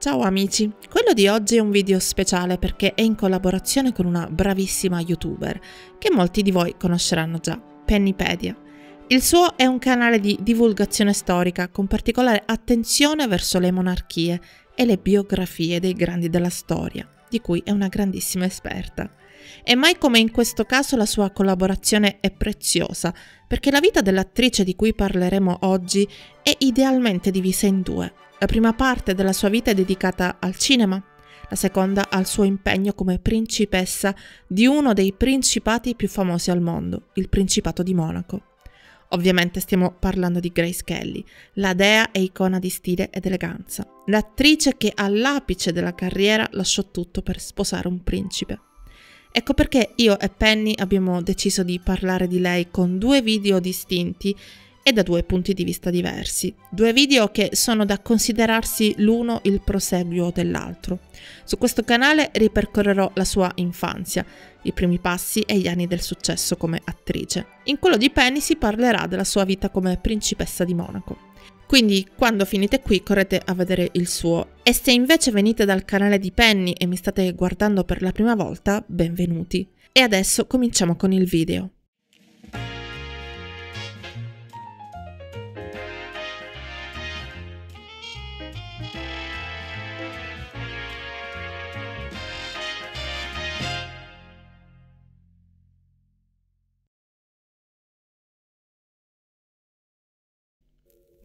Ciao amici, quello di oggi è un video speciale perché è in collaborazione con una bravissima youtuber che molti di voi conosceranno già, Pennypedia. Il suo è un canale di divulgazione storica con particolare attenzione verso le monarchie e le biografie dei grandi della storia, di cui è una grandissima esperta. E mai come in questo caso la sua collaborazione è preziosa, perché la vita dell'attrice di cui parleremo oggi è idealmente divisa in due. La prima parte della sua vita è dedicata al cinema, la seconda al suo impegno come principessa di uno dei principati più famosi al mondo, il Principato di Monaco. Ovviamente stiamo parlando di Grace Kelly, la dea e icona di stile ed eleganza, l'attrice che all'apice della carriera lasciò tutto per sposare un principe. Ecco perché io e Penny abbiamo deciso di parlare di lei con due video distinti e da due punti di vista diversi. Due video che sono da considerarsi l'uno il proseguio dell'altro. Su questo canale ripercorrerò la sua infanzia, i primi passi e gli anni del successo come attrice. In quello di Penny si parlerà della sua vita come principessa di Monaco. Quindi quando finite qui correte a vedere il suo. E se invece venite dal canale di Penny e mi state guardando per la prima volta, benvenuti. E adesso cominciamo con il video.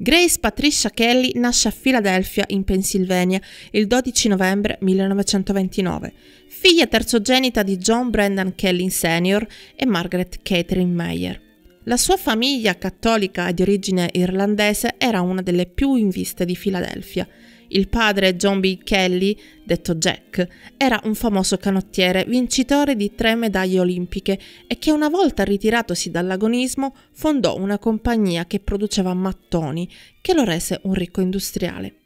Grace Patricia Kelly nasce a Philadelphia, in Pennsylvania, il 12 novembre 1929, figlia terzogenita di John Brendan Kelly Sr. e Margaret Catherine Meyer. La sua famiglia cattolica di origine irlandese era una delle più in vista di Philadelphia il padre John B. Kelly, detto Jack, era un famoso canottiere vincitore di tre medaglie olimpiche e che una volta ritiratosi dall'agonismo fondò una compagnia che produceva mattoni che lo rese un ricco industriale.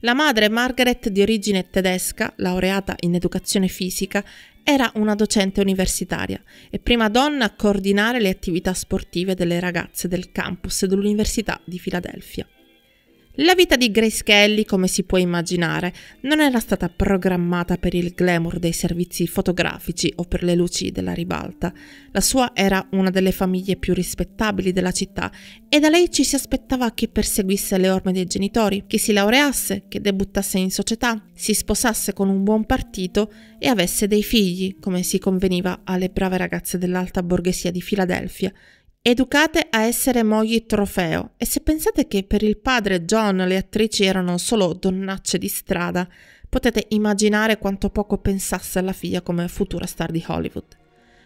La madre Margaret, di origine tedesca, laureata in educazione fisica, era una docente universitaria e prima donna a coordinare le attività sportive delle ragazze del campus dell'Università di Filadelfia. La vita di Grace Kelly, come si può immaginare, non era stata programmata per il glamour dei servizi fotografici o per le luci della ribalta. La sua era una delle famiglie più rispettabili della città e da lei ci si aspettava che perseguisse le orme dei genitori, che si laureasse, che debuttasse in società, si sposasse con un buon partito e avesse dei figli, come si conveniva alle brave ragazze dell'alta borghesia di Filadelfia, educate a essere mogli trofeo e se pensate che per il padre John le attrici erano solo donnacce di strada, potete immaginare quanto poco pensasse alla figlia come futura star di Hollywood.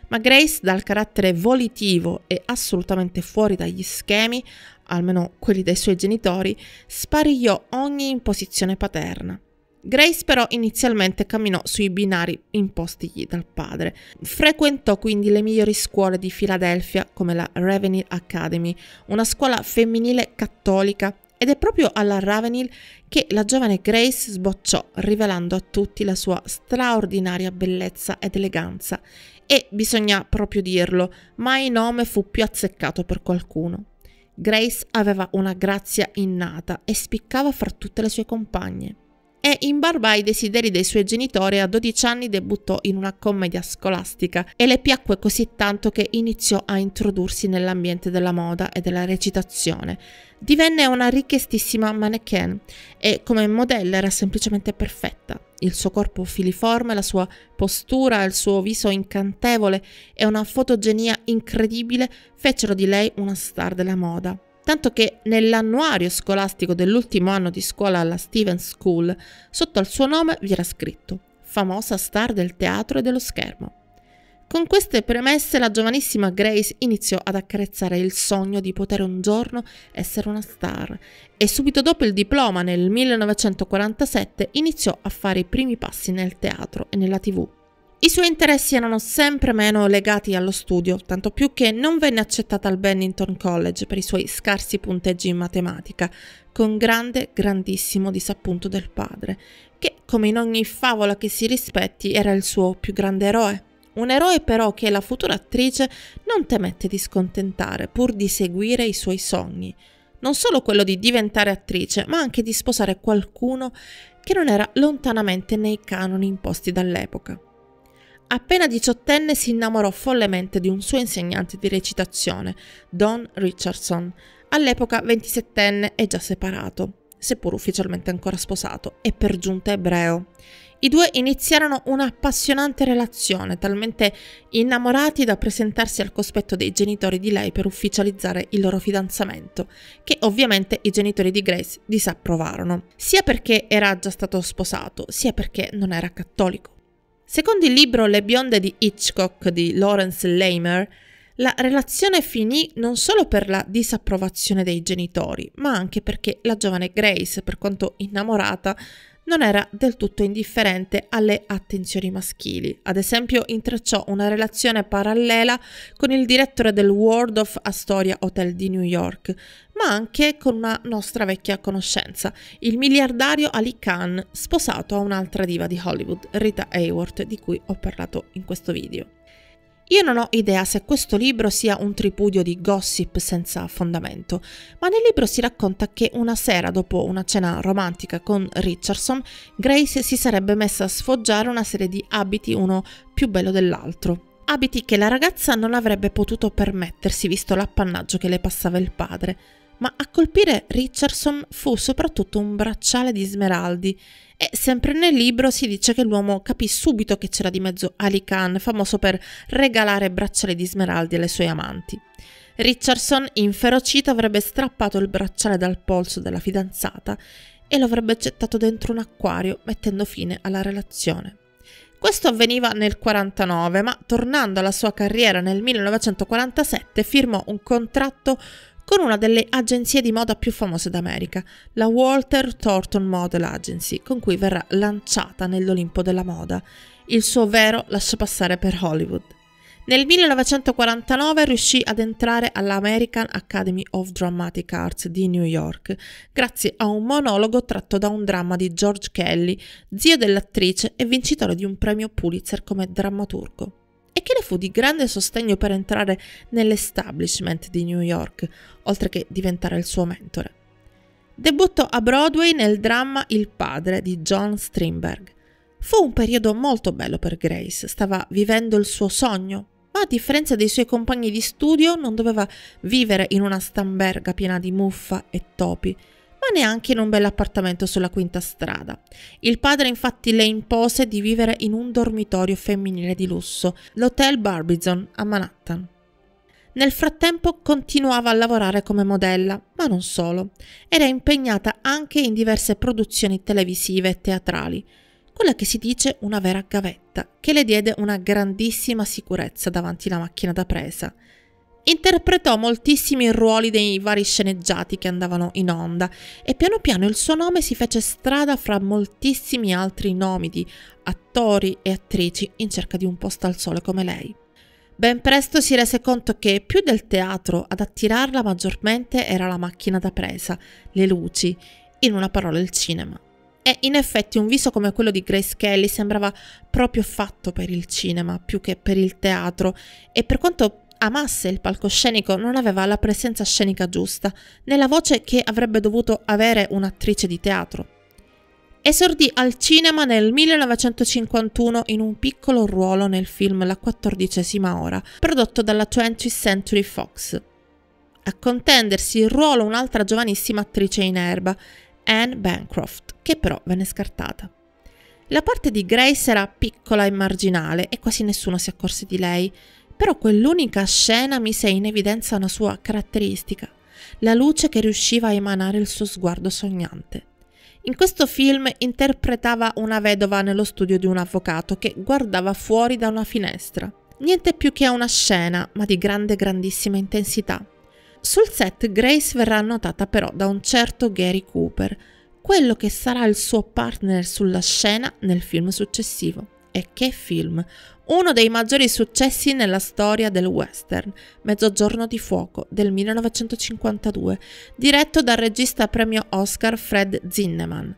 Ma Grace, dal carattere volitivo e assolutamente fuori dagli schemi, almeno quelli dei suoi genitori, sparigliò ogni imposizione paterna. Grace però inizialmente camminò sui binari impostigli dal padre. Frequentò quindi le migliori scuole di Filadelfia come la Ravenhill Academy, una scuola femminile cattolica ed è proprio alla Ravenhill che la giovane Grace sbocciò, rivelando a tutti la sua straordinaria bellezza ed eleganza. E bisogna proprio dirlo, mai nome fu più azzeccato per qualcuno. Grace aveva una grazia innata e spiccava fra tutte le sue compagne e in barba ai desideri dei suoi genitori a 12 anni debuttò in una commedia scolastica e le piacque così tanto che iniziò a introdursi nell'ambiente della moda e della recitazione. Divenne una richiestissima mannequin e come modella era semplicemente perfetta. Il suo corpo filiforme, la sua postura, il suo viso incantevole e una fotogenia incredibile fecero di lei una star della moda tanto che nell'annuario scolastico dell'ultimo anno di scuola alla Stevens School, sotto al suo nome vi era scritto famosa star del teatro e dello schermo. Con queste premesse la giovanissima Grace iniziò ad accarezzare il sogno di poter un giorno essere una star e subito dopo il diploma nel 1947 iniziò a fare i primi passi nel teatro e nella tv. I suoi interessi erano sempre meno legati allo studio, tanto più che non venne accettata al Bennington College per i suoi scarsi punteggi in matematica, con grande, grandissimo disappunto del padre, che, come in ogni favola che si rispetti, era il suo più grande eroe. Un eroe però che la futura attrice non temette di scontentare pur di seguire i suoi sogni. non solo quello di diventare attrice, ma anche di sposare qualcuno che non era lontanamente nei canoni imposti dall'epoca. Appena diciottenne si innamorò follemente di un suo insegnante di recitazione, Don Richardson, all'epoca ventisettenne e già separato, seppur ufficialmente ancora sposato, e per giunta ebreo. I due iniziarono una appassionante relazione, talmente innamorati da presentarsi al cospetto dei genitori di lei per ufficializzare il loro fidanzamento, che ovviamente i genitori di Grace disapprovarono, sia perché era già stato sposato, sia perché non era cattolico. Secondo il libro Le bionde di Hitchcock di Lawrence Lamer, la relazione finì non solo per la disapprovazione dei genitori, ma anche perché la giovane Grace, per quanto innamorata, non era del tutto indifferente alle attenzioni maschili. Ad esempio, intrecciò una relazione parallela con il direttore del World of Astoria Hotel di New York, ma anche con una nostra vecchia conoscenza, il miliardario Ali Khan, sposato a un'altra diva di Hollywood, Rita Hayworth, di cui ho parlato in questo video. Io non ho idea se questo libro sia un tripudio di gossip senza fondamento, ma nel libro si racconta che una sera dopo una cena romantica con Richardson, Grace si sarebbe messa a sfoggiare una serie di abiti uno più bello dell'altro. Abiti che la ragazza non avrebbe potuto permettersi visto l'appannaggio che le passava il padre, ma a colpire Richardson fu soprattutto un bracciale di smeraldi e sempre nel libro si dice che l'uomo capì subito che c'era di mezzo Ali Khan, famoso per regalare bracciali di smeraldi alle sue amanti. Richardson, inferocito, avrebbe strappato il bracciale dal polso della fidanzata e lo avrebbe gettato dentro un acquario, mettendo fine alla relazione. Questo avveniva nel 1949, ma tornando alla sua carriera nel 1947 firmò un contratto con una delle agenzie di moda più famose d'America, la Walter Thornton Model Agency, con cui verrà lanciata nell'Olimpo della moda. Il suo vero lascia passare per Hollywood. Nel 1949 riuscì ad entrare all'American Academy of Dramatic Arts di New York grazie a un monologo tratto da un dramma di George Kelly, zio dell'attrice e vincitore di un premio Pulitzer come drammaturgo e che le fu di grande sostegno per entrare nell'establishment di New York, oltre che diventare il suo mentore. Debuttò a Broadway nel dramma Il padre di John Strindberg. Fu un periodo molto bello per Grace, stava vivendo il suo sogno, ma a differenza dei suoi compagni di studio non doveva vivere in una stamberga piena di muffa e topi, neanche in un bel appartamento sulla quinta strada. Il padre infatti le impose di vivere in un dormitorio femminile di lusso, l'Hotel Barbizon a Manhattan. Nel frattempo continuava a lavorare come modella, ma non solo. Era impegnata anche in diverse produzioni televisive e teatrali, quella che si dice una vera gavetta, che le diede una grandissima sicurezza davanti alla macchina da presa. Interpretò moltissimi ruoli dei vari sceneggiati che andavano in onda e piano piano il suo nome si fece strada fra moltissimi altri nomi di attori e attrici in cerca di un posto al sole come lei. Ben presto si rese conto che più del teatro ad attirarla maggiormente era la macchina da presa, le luci, in una parola il cinema. E in effetti un viso come quello di Grace Kelly sembrava proprio fatto per il cinema più che per il teatro e per quanto amasse il palcoscenico non aveva la presenza scenica giusta, né la voce che avrebbe dovuto avere un'attrice di teatro. Esordì al cinema nel 1951 in un piccolo ruolo nel film La quattordicesima ora, prodotto dalla 20th Century Fox. A contendersi il ruolo un'altra giovanissima attrice in erba, Anne Bancroft, che però venne scartata. La parte di Grace era piccola e marginale e quasi nessuno si accorse di lei, però quell'unica scena mise in evidenza una sua caratteristica, la luce che riusciva a emanare il suo sguardo sognante. In questo film interpretava una vedova nello studio di un avvocato che guardava fuori da una finestra. Niente più che una scena, ma di grande grandissima intensità. Sul set Grace verrà notata però da un certo Gary Cooper, quello che sarà il suo partner sulla scena nel film successivo. E che film! Uno dei maggiori successi nella storia del western, Mezzogiorno di fuoco del 1952, diretto dal regista premio Oscar Fred Zinnemann.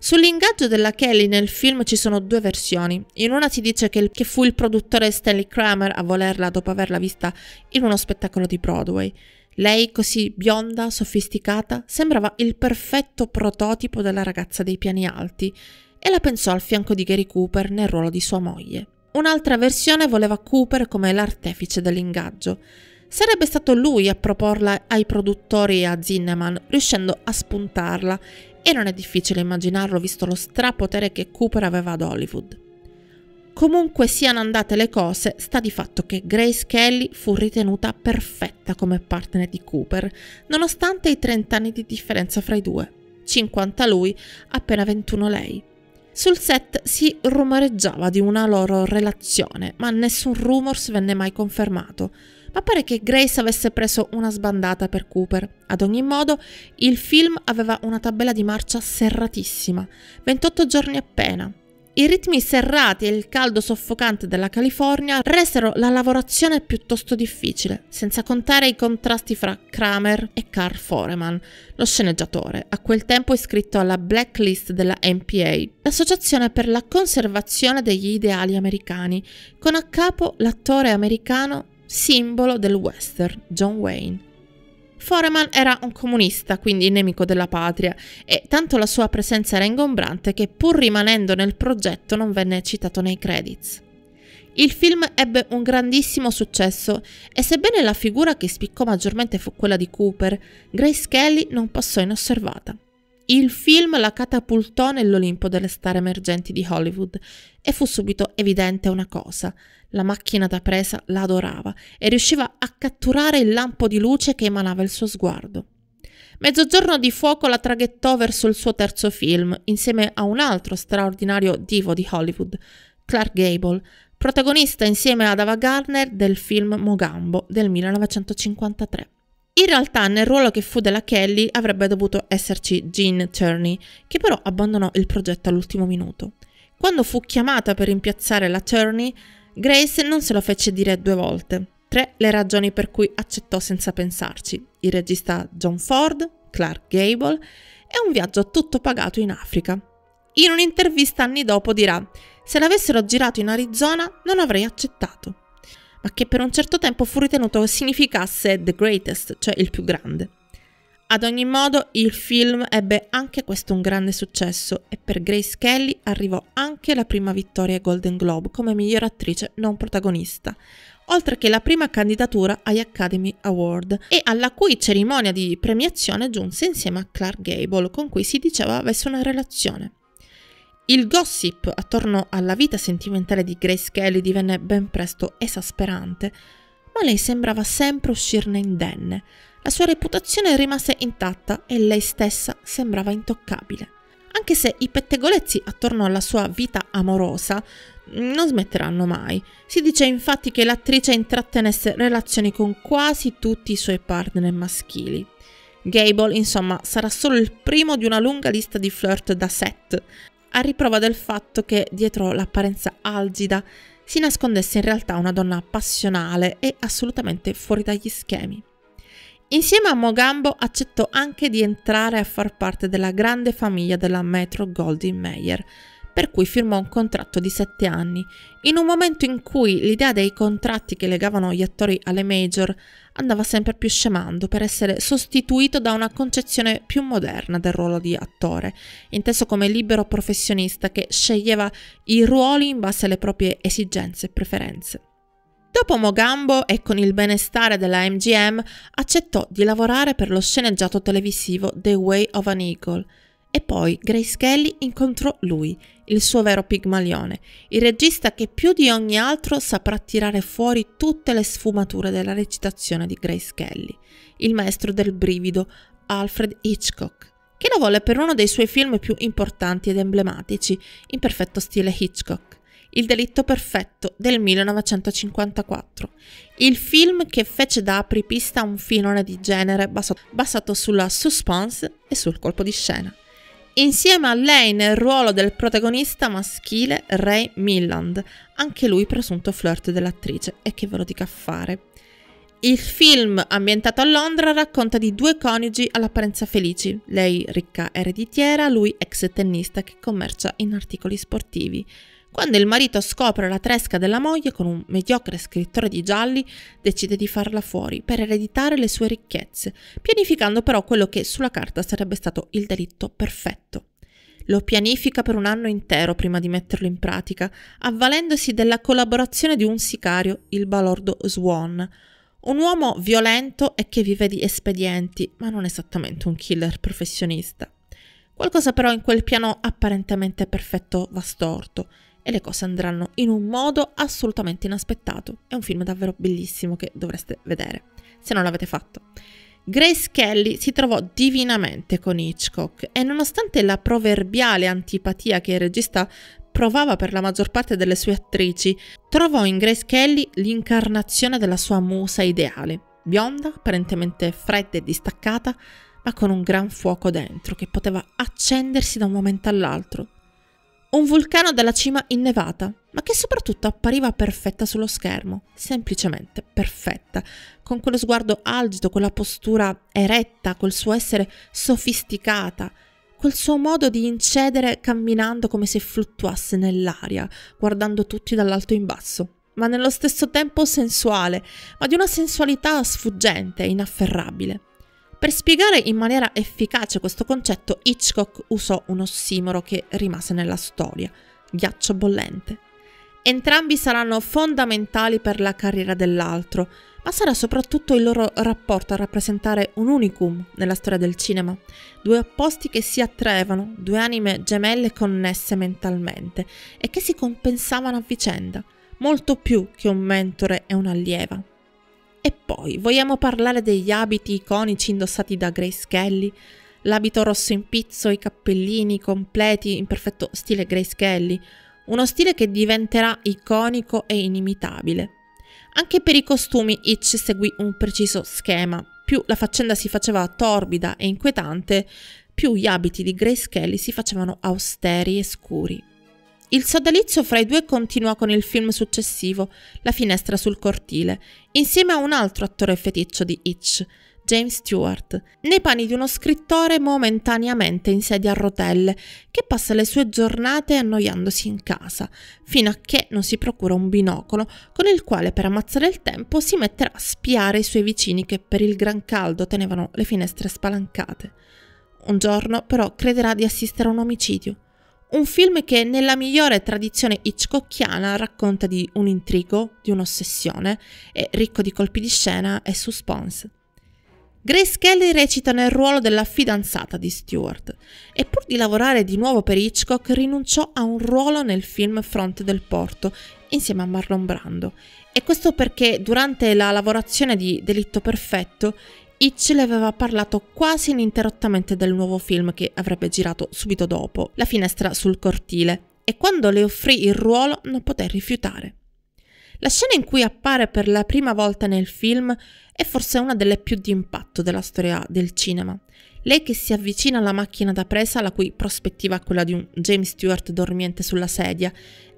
Sull'ingaggio della Kelly nel film ci sono due versioni. In una si dice che, che fu il produttore Stanley Kramer a volerla dopo averla vista in uno spettacolo di Broadway. Lei, così bionda, sofisticata, sembrava il perfetto prototipo della ragazza dei piani alti e la pensò al fianco di Gary Cooper nel ruolo di sua moglie. Un'altra versione voleva Cooper come l'artefice dell'ingaggio. Sarebbe stato lui a proporla ai produttori e a Zinneman, riuscendo a spuntarla, e non è difficile immaginarlo visto lo strapotere che Cooper aveva ad Hollywood. Comunque siano andate le cose, sta di fatto che Grace Kelly fu ritenuta perfetta come partner di Cooper, nonostante i 30 anni di differenza fra i due. 50 lui, appena 21 lei. Sul set si rumoreggiava di una loro relazione, ma nessun rumors venne mai confermato. Ma pare che Grace avesse preso una sbandata per Cooper. Ad ogni modo, il film aveva una tabella di marcia serratissima, 28 giorni appena, i ritmi serrati e il caldo soffocante della California resero la lavorazione piuttosto difficile, senza contare i contrasti fra Kramer e Carl Foreman, lo sceneggiatore, a quel tempo iscritto alla blacklist della NPA, l'Associazione per la conservazione degli ideali americani, con a capo l'attore americano simbolo del western, John Wayne. Foreman era un comunista, quindi nemico della patria, e tanto la sua presenza era ingombrante che pur rimanendo nel progetto non venne citato nei credits. Il film ebbe un grandissimo successo e sebbene la figura che spiccò maggiormente fu quella di Cooper, Grace Kelly non passò inosservata. Il film la catapultò nell'Olimpo delle star emergenti di Hollywood e fu subito evidente una cosa. La macchina da presa la adorava e riusciva a catturare il lampo di luce che emanava il suo sguardo. Mezzogiorno di fuoco la traghettò verso il suo terzo film, insieme a un altro straordinario divo di Hollywood, Clark Gable, protagonista insieme ad Ava Gardner del film Mogambo del 1953. In realtà nel ruolo che fu della Kelly avrebbe dovuto esserci Jean Turney, che però abbandonò il progetto all'ultimo minuto. Quando fu chiamata per rimpiazzare la Turney, Grace non se lo fece dire due volte. Tre le ragioni per cui accettò senza pensarci. Il regista John Ford, Clark Gable e un viaggio tutto pagato in Africa. In un'intervista anni dopo dirà: Se l'avessero girato in Arizona non avrei accettato che per un certo tempo fu ritenuto significasse the greatest, cioè il più grande. Ad ogni modo, il film ebbe anche questo un grande successo e per Grace Kelly arrivò anche la prima vittoria ai Golden Globe come miglior attrice non protagonista, oltre che la prima candidatura agli Academy Award e alla cui cerimonia di premiazione giunse insieme a Clark Gable, con cui si diceva avesse una relazione. Il gossip attorno alla vita sentimentale di Grace Kelly divenne ben presto esasperante, ma lei sembrava sempre uscirne indenne. La sua reputazione rimase intatta e lei stessa sembrava intoccabile. Anche se i pettegolezzi attorno alla sua vita amorosa non smetteranno mai. Si dice infatti che l'attrice intrattenesse relazioni con quasi tutti i suoi partner maschili. Gable, insomma, sarà solo il primo di una lunga lista di flirt da set, a riprova del fatto che dietro l'apparenza algida si nascondesse in realtà una donna passionale e assolutamente fuori dagli schemi. Insieme a Mogambo accettò anche di entrare a far parte della grande famiglia della Metro Goldwyn Mayer, per cui firmò un contratto di sette anni, in un momento in cui l'idea dei contratti che legavano gli attori alle major andava sempre più scemando per essere sostituito da una concezione più moderna del ruolo di attore, inteso come libero professionista che sceglieva i ruoli in base alle proprie esigenze e preferenze. Dopo Mogambo e con il benestare della MGM accettò di lavorare per lo sceneggiato televisivo The Way of an Eagle, e poi Grace Kelly incontrò lui, il suo vero Pigmalione, il regista che più di ogni altro saprà tirare fuori tutte le sfumature della recitazione di Grace Kelly, il maestro del brivido Alfred Hitchcock, che la volle per uno dei suoi film più importanti ed emblematici, in perfetto stile Hitchcock. Il delitto perfetto del 1954, il film che fece da apripista un filone di genere basato sulla suspense e sul colpo di scena insieme a lei nel ruolo del protagonista maschile Ray Milland, anche lui presunto flirt dell'attrice, e che ve lo dica a fare. Il film, ambientato a Londra, racconta di due coniugi all'apparenza felici, lei ricca ereditiera, lui ex tennista che commercia in articoli sportivi. Quando il marito scopre la tresca della moglie con un mediocre scrittore di gialli, decide di farla fuori per ereditare le sue ricchezze, pianificando però quello che sulla carta sarebbe stato il delitto perfetto. Lo pianifica per un anno intero prima di metterlo in pratica, avvalendosi della collaborazione di un sicario, il balordo Swan, un uomo violento e che vive di espedienti, ma non esattamente un killer professionista. Qualcosa però in quel piano apparentemente perfetto va storto e le cose andranno in un modo assolutamente inaspettato. È un film davvero bellissimo che dovreste vedere, se non l'avete fatto. Grace Kelly si trovò divinamente con Hitchcock e nonostante la proverbiale antipatia che il regista provava per la maggior parte delle sue attrici, trovò in Grace Kelly l'incarnazione della sua musa ideale, bionda, apparentemente fredda e distaccata, ma con un gran fuoco dentro che poteva accendersi da un momento all'altro, un vulcano dalla cima innevata, ma che soprattutto appariva perfetta sullo schermo, semplicemente perfetta, con quello sguardo algido, quella postura eretta, col suo essere sofisticata, quel suo modo di incedere camminando come se fluttuasse nell'aria, guardando tutti dall'alto in basso, ma nello stesso tempo sensuale, ma di una sensualità sfuggente inafferrabile. Per spiegare in maniera efficace questo concetto, Hitchcock usò un ossimoro che rimase nella storia, ghiaccio bollente. Entrambi saranno fondamentali per la carriera dell'altro, ma sarà soprattutto il loro rapporto a rappresentare un unicum nella storia del cinema, due opposti che si attraevano, due anime gemelle connesse mentalmente e che si compensavano a vicenda, molto più che un mentore e un'allieva. E poi, vogliamo parlare degli abiti iconici indossati da Grace Kelly? L'abito rosso in pizzo, i cappellini completi in perfetto stile Grace Kelly, uno stile che diventerà iconico e inimitabile. Anche per i costumi Hitch seguì un preciso schema. Più la faccenda si faceva torbida e inquietante, più gli abiti di Grace Kelly si facevano austeri e scuri. Il sodalizio fra i due continuò con il film successivo, La finestra sul cortile, insieme a un altro attore feticcio di Hitch, James Stewart, nei panni di uno scrittore momentaneamente in sedia a rotelle, che passa le sue giornate annoiandosi in casa, fino a che non si procura un binocolo con il quale per ammazzare il tempo si metterà a spiare i suoi vicini che per il gran caldo tenevano le finestre spalancate. Un giorno però crederà di assistere a un omicidio un film che nella migliore tradizione hitchcockiana racconta di un intrigo, di un'ossessione, è ricco di colpi di scena e suspense. Grace Kelly recita nel ruolo della fidanzata di Stewart e pur di lavorare di nuovo per Hitchcock rinunciò a un ruolo nel film Fronte del Porto insieme a Marlon Brando. E questo perché durante la lavorazione di Delitto Perfetto Hitch le aveva parlato quasi ininterrottamente del nuovo film che avrebbe girato subito dopo, La finestra sul cortile, e quando le offrì il ruolo non poté rifiutare. La scena in cui appare per la prima volta nel film è forse una delle più di impatto della storia del cinema. Lei che si avvicina alla macchina da presa, la cui prospettiva è quella di un James Stewart dormiente sulla sedia,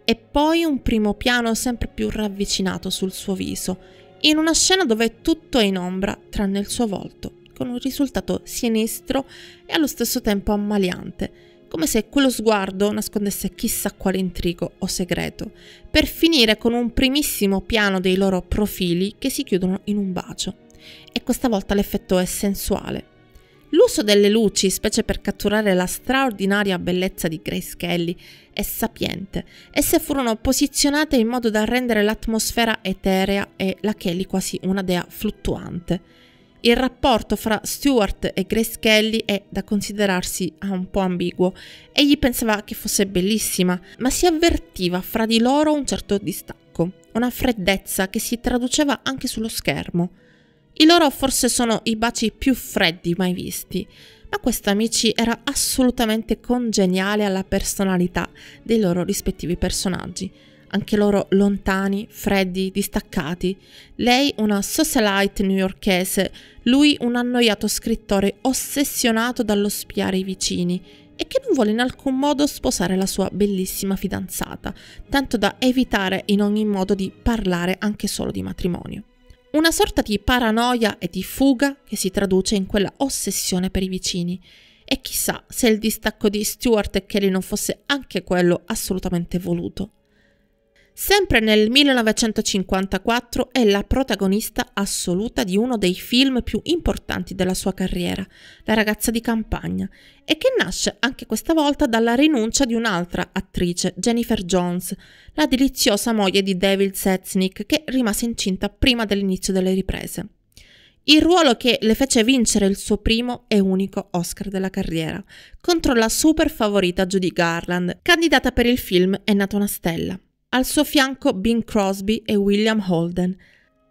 e poi un primo piano sempre più ravvicinato sul suo viso, in una scena dove tutto è in ombra tranne il suo volto, con un risultato sinistro e allo stesso tempo ammaliante, come se quello sguardo nascondesse chissà quale intrigo o segreto, per finire con un primissimo piano dei loro profili che si chiudono in un bacio. E questa volta l'effetto è sensuale, L'uso delle luci, specie per catturare la straordinaria bellezza di Grace Kelly, è sapiente. Esse furono posizionate in modo da rendere l'atmosfera eterea e la Kelly quasi una dea fluttuante. Il rapporto fra Stewart e Grace Kelly è da considerarsi un po' ambiguo. Egli pensava che fosse bellissima, ma si avvertiva fra di loro un certo distacco, una freddezza che si traduceva anche sullo schermo. I loro forse sono i baci più freddi mai visti, ma questo amici era assolutamente congeniale alla personalità dei loro rispettivi personaggi, anche loro lontani, freddi, distaccati. Lei una socialite newyorkese, lui un annoiato scrittore ossessionato dallo spiare i vicini e che non vuole in alcun modo sposare la sua bellissima fidanzata, tanto da evitare in ogni modo di parlare anche solo di matrimonio. Una sorta di paranoia e di fuga che si traduce in quella ossessione per i vicini. E chissà se il distacco di Stuart e Kelly non fosse anche quello assolutamente voluto. Sempre nel 1954 è la protagonista assoluta di uno dei film più importanti della sua carriera, La ragazza di campagna, e che nasce anche questa volta dalla rinuncia di un'altra attrice, Jennifer Jones, la deliziosa moglie di David Setznick, che rimase incinta prima dell'inizio delle riprese. Il ruolo che le fece vincere il suo primo e unico Oscar della carriera, contro la super favorita Judy Garland, candidata per il film È nata una stella. Al suo fianco Bing Crosby e William Holden.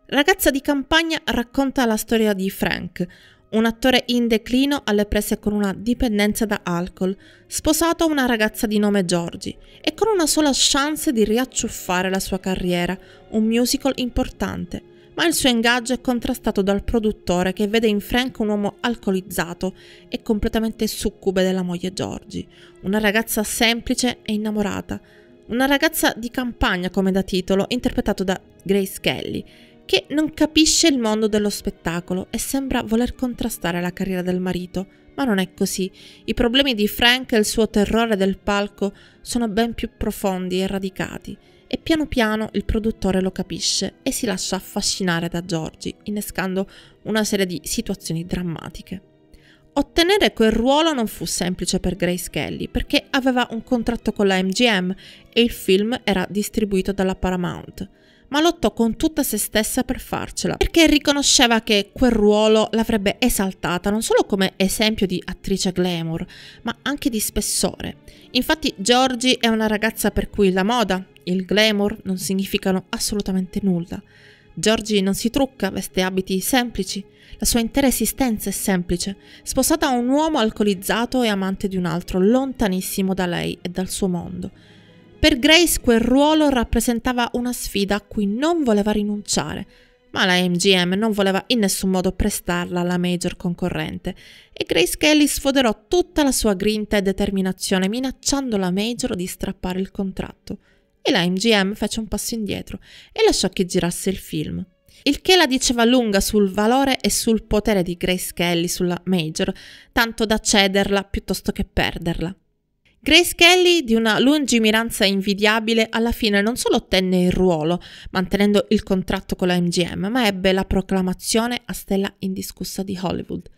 Ragazza di campagna racconta la storia di Frank, un attore in declino alle prese con una dipendenza da alcol, sposato a una ragazza di nome Georgie e con una sola chance di riacciuffare la sua carriera, un musical importante. Ma il suo ingaggio è contrastato dal produttore che vede in Frank un uomo alcolizzato e completamente succube della moglie Georgie, una ragazza semplice e innamorata, una ragazza di campagna come da titolo, interpretato da Grace Kelly, che non capisce il mondo dello spettacolo e sembra voler contrastare la carriera del marito, ma non è così. I problemi di Frank e il suo terrore del palco sono ben più profondi e radicati e piano piano il produttore lo capisce e si lascia affascinare da Georgie, innescando una serie di situazioni drammatiche. Ottenere quel ruolo non fu semplice per Grace Kelly perché aveva un contratto con la MGM e il film era distribuito dalla Paramount, ma lottò con tutta se stessa per farcela perché riconosceva che quel ruolo l'avrebbe esaltata non solo come esempio di attrice glamour, ma anche di spessore. Infatti Georgie è una ragazza per cui la moda, il glamour non significano assolutamente nulla. Georgie non si trucca, veste abiti semplici, la sua intera esistenza è semplice, sposata a un uomo alcolizzato e amante di un altro, lontanissimo da lei e dal suo mondo. Per Grace quel ruolo rappresentava una sfida a cui non voleva rinunciare, ma la MGM non voleva in nessun modo prestarla alla major concorrente e Grace Kelly sfoderò tutta la sua grinta e determinazione minacciando la major di strappare il contratto. E la MGM fece un passo indietro e lasciò che girasse il film il che la diceva lunga sul valore e sul potere di Grace Kelly sulla Major, tanto da cederla piuttosto che perderla. Grace Kelly, di una lungimiranza invidiabile, alla fine non solo ottenne il ruolo, mantenendo il contratto con la MGM, ma ebbe la proclamazione a stella indiscussa di Hollywood.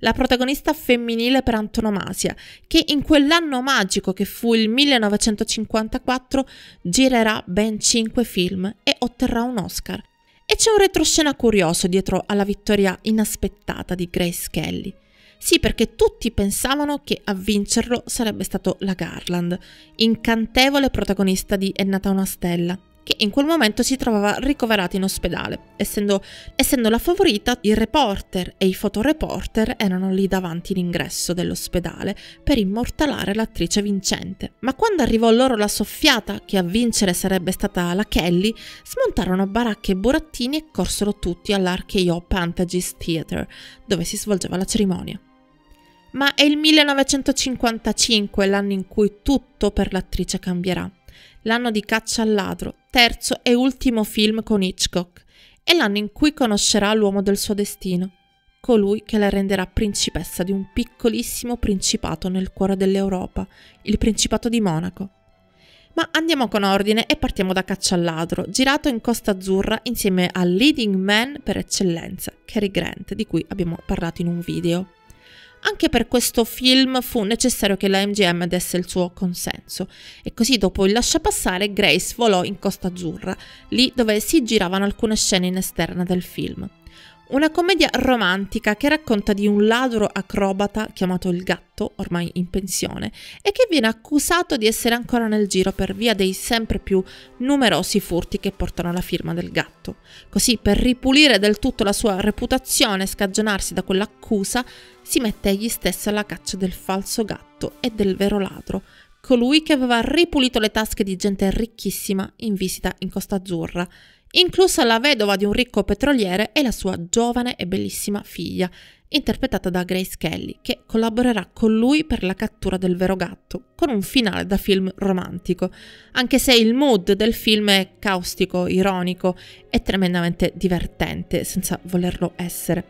La protagonista femminile per antonomasia, che in quell'anno magico che fu il 1954 girerà ben cinque film e otterrà un Oscar, e c'è un retroscena curioso dietro alla vittoria inaspettata di Grace Kelly. Sì, perché tutti pensavano che a vincerlo sarebbe stato la Garland, incantevole protagonista di È nata una stella, che in quel momento si trovava ricoverata in ospedale. Essendo, essendo, la favorita, i reporter e i fotoreporter erano lì davanti l'ingresso dell'ospedale per immortalare l'attrice vincente. Ma quando arrivò loro la soffiata che a vincere sarebbe stata la Kelly, smontarono baracche e burattini e corsero tutti all'Archeo Pantages Theatre, dove si svolgeva la cerimonia. Ma è il 1955 l'anno in cui tutto per l'attrice cambierà l'anno di Caccia al ladro, terzo e ultimo film con Hitchcock, e l'anno in cui conoscerà l'uomo del suo destino, colui che la renderà principessa di un piccolissimo principato nel cuore dell'Europa, il Principato di Monaco. Ma andiamo con ordine e partiamo da Caccia al ladro, girato in Costa Azzurra insieme al leading man per eccellenza, Cary Grant, di cui abbiamo parlato in un video. Anche per questo film fu necessario che la MGM desse il suo consenso e così dopo il lasciapassare Grace volò in Costa Azzurra, lì dove si giravano alcune scene in esterna del film. Una commedia romantica che racconta di un ladro acrobata chiamato il gatto, ormai in pensione, e che viene accusato di essere ancora nel giro per via dei sempre più numerosi furti che portano la firma del gatto. Così, per ripulire del tutto la sua reputazione e scagionarsi da quell'accusa, si mette egli stesso alla caccia del falso gatto e del vero ladro, colui che aveva ripulito le tasche di gente ricchissima in visita in Costa Azzurra inclusa la vedova di un ricco petroliere e la sua giovane e bellissima figlia, interpretata da Grace Kelly, che collaborerà con lui per la cattura del vero gatto, con un finale da film romantico, anche se il mood del film è caustico, ironico e tremendamente divertente, senza volerlo essere.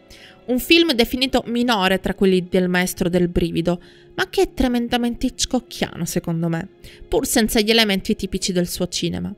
Un film definito minore tra quelli del maestro del brivido, ma che è tremendamente hitchcockiano secondo me, pur senza gli elementi tipici del suo cinema.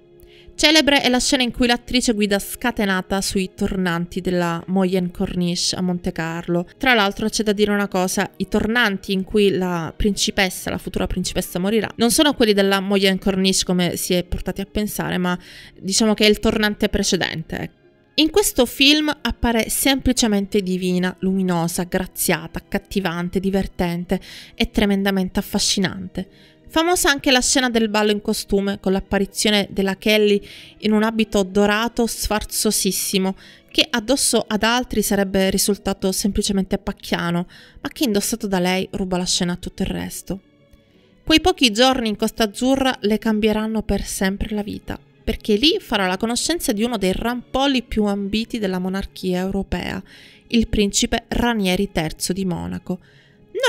Celebre è la scena in cui l'attrice guida scatenata sui tornanti della Moyen Corniche a Monte Carlo. Tra l'altro c'è da dire una cosa, i tornanti in cui la principessa, la futura principessa morirà, non sono quelli della Moyen Corniche come si è portati a pensare, ma diciamo che è il tornante precedente. Ecco. In questo film appare semplicemente divina, luminosa, graziata, accattivante, divertente e tremendamente affascinante. Famosa anche la scena del ballo in costume con l'apparizione della Kelly in un abito dorato sfarzosissimo che addosso ad altri sarebbe risultato semplicemente pacchiano, ma che indossato da lei ruba la scena a tutto il resto. Quei pochi giorni in Costa Azzurra le cambieranno per sempre la vita, perché lì farà la conoscenza di uno dei rampolli più ambiti della monarchia europea, il principe Ranieri III di Monaco,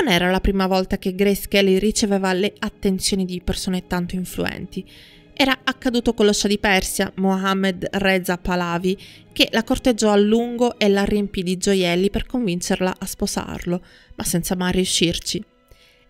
non era la prima volta che Grace Kelly riceveva le attenzioni di persone tanto influenti. Era accaduto con lo scià di Persia, Mohammed Reza Pahlavi, che la corteggiò a lungo e la riempì di gioielli per convincerla a sposarlo, ma senza mai riuscirci.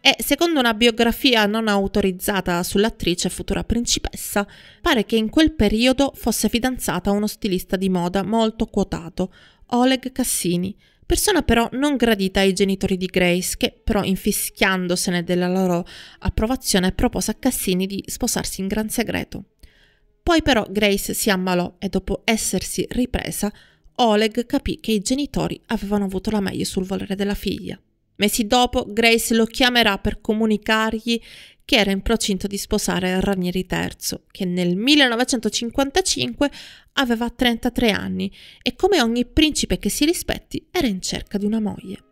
E secondo una biografia non autorizzata sull'attrice futura principessa, pare che in quel periodo fosse fidanzata a uno stilista di moda molto quotato, Oleg Cassini, persona però non gradita ai genitori di Grace, che però infischiandosene della loro approvazione propose a Cassini di sposarsi in gran segreto. Poi però Grace si ammalò e dopo essersi ripresa, Oleg capì che i genitori avevano avuto la meglio sul volere della figlia. Mesi dopo Grace lo chiamerà per comunicargli che era in procinto di sposare Ranieri III, che nel 1955 aveva 33 anni e come ogni principe che si rispetti era in cerca di una moglie.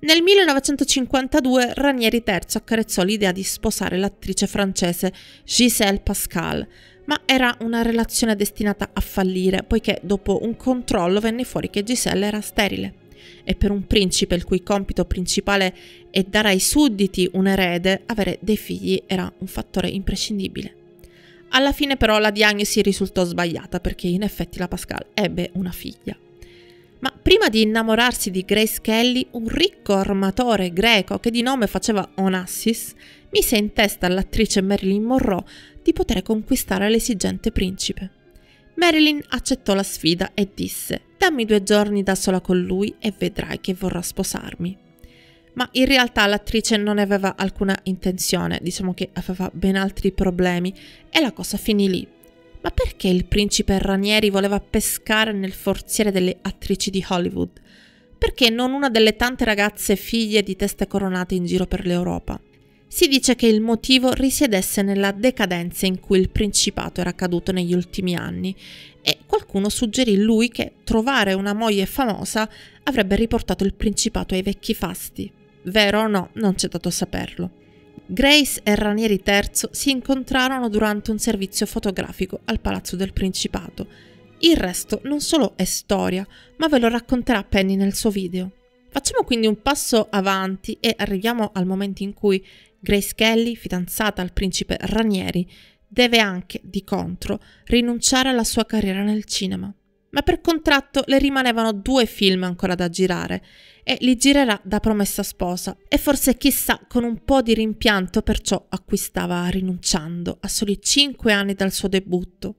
Nel 1952 Ranieri III accarezzò l'idea di sposare l'attrice francese Gisèle Pascal, ma era una relazione destinata a fallire poiché dopo un controllo venne fuori che Gisèle era sterile e per un principe il cui compito principale è dare ai sudditi un erede, avere dei figli era un fattore imprescindibile. Alla fine però la diagnosi risultò sbagliata perché in effetti la Pascal ebbe una figlia. Ma prima di innamorarsi di Grace Kelly, un ricco armatore greco che di nome faceva Onassis mise in testa all'attrice Marilyn Monroe di poter conquistare l'esigente principe. Marilyn accettò la sfida e disse Dammi due giorni da sola con lui e vedrai che vorrà sposarmi. Ma in realtà l'attrice non aveva alcuna intenzione, diciamo che aveva ben altri problemi e la cosa finì lì. Ma perché il principe Ranieri voleva pescare nel forziere delle attrici di Hollywood? Perché non una delle tante ragazze figlie di teste coronate in giro per l'Europa? Si dice che il motivo risiedesse nella decadenza in cui il principato era caduto negli ultimi anni e qualcuno suggerì lui che trovare una moglie famosa avrebbe riportato il principato ai vecchi fasti. Vero o no, non c'è dato saperlo. Grace e Ranieri III si incontrarono durante un servizio fotografico al Palazzo del Principato. Il resto non solo è storia, ma ve lo racconterà Penny nel suo video. Facciamo quindi un passo avanti e arriviamo al momento in cui Grace Kelly, fidanzata al principe Ranieri, deve anche, di contro, rinunciare alla sua carriera nel cinema. Ma per contratto le rimanevano due film ancora da girare e li girerà da promessa sposa e forse chissà con un po' di rimpianto per ciò a cui stava rinunciando a soli cinque anni dal suo debutto.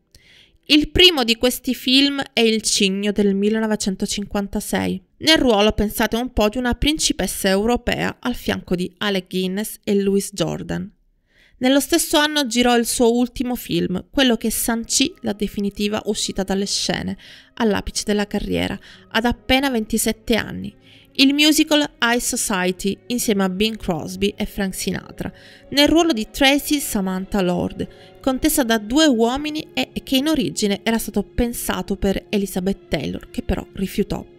Il primo di questi film è Il Cigno del 1956. Nel ruolo pensate un po' di una principessa europea al fianco di Alec Guinness e Louis Jordan. Nello stesso anno girò il suo ultimo film, quello che sancì la definitiva uscita dalle scene, all'apice della carriera, ad appena 27 anni. Il musical High Society insieme a Bing Crosby e Frank Sinatra, nel ruolo di Tracy Samantha Lord, contesa da due uomini e che in origine era stato pensato per Elizabeth Taylor, che però rifiutò.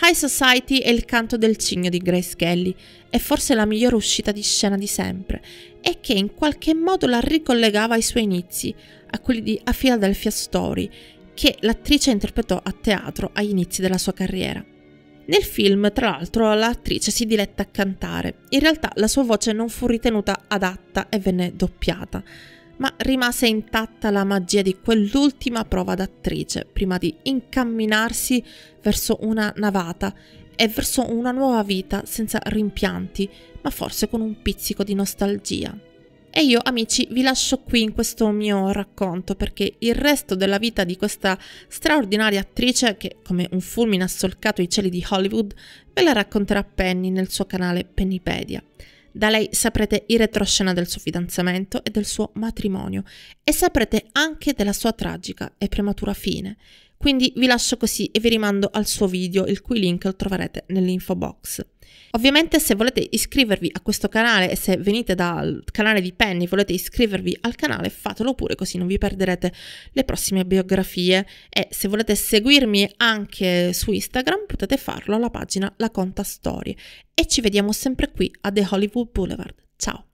High Society è il canto del cigno di Grace Kelly, è forse la migliore uscita di scena di sempre, e che in qualche modo la ricollegava ai suoi inizi, a quelli di A Philadelphia Story, che l'attrice interpretò a teatro agli inizi della sua carriera. Nel film, tra l'altro, l'attrice si diletta a cantare. In realtà la sua voce non fu ritenuta adatta e venne doppiata ma rimase intatta la magia di quell'ultima prova d'attrice prima di incamminarsi verso una navata e verso una nuova vita senza rimpianti, ma forse con un pizzico di nostalgia. E io, amici, vi lascio qui in questo mio racconto perché il resto della vita di questa straordinaria attrice, che come un fulmine ha solcato i cieli di Hollywood, ve la racconterà Penny nel suo canale Pennypedia. Da lei saprete il retroscena del suo fidanzamento e del suo matrimonio e saprete anche della sua tragica e prematura fine. Quindi vi lascio così e vi rimando al suo video, il cui link lo troverete nell'info box. Ovviamente se volete iscrivervi a questo canale e se venite dal canale di Penny volete iscrivervi al canale fatelo pure così non vi perderete le prossime biografie e se volete seguirmi anche su Instagram potete farlo alla pagina La Conta Storie e ci vediamo sempre qui a The Hollywood Boulevard. Ciao!